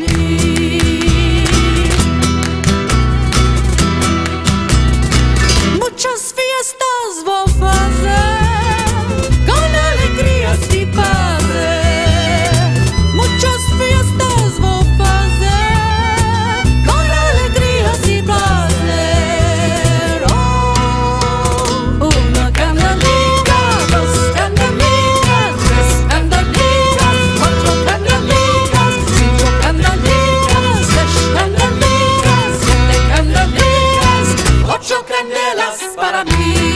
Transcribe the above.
money. alas para mí.